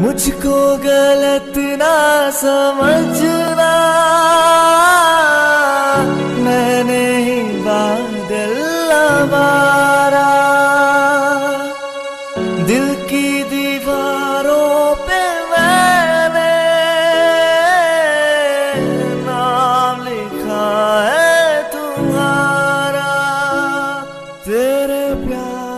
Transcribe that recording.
मुझको गलत ना समझना। मैंने ही बादल मारा दिल की दीवारों पे मैंने नाम लिखा है तुम्हारा। तेरे प्यार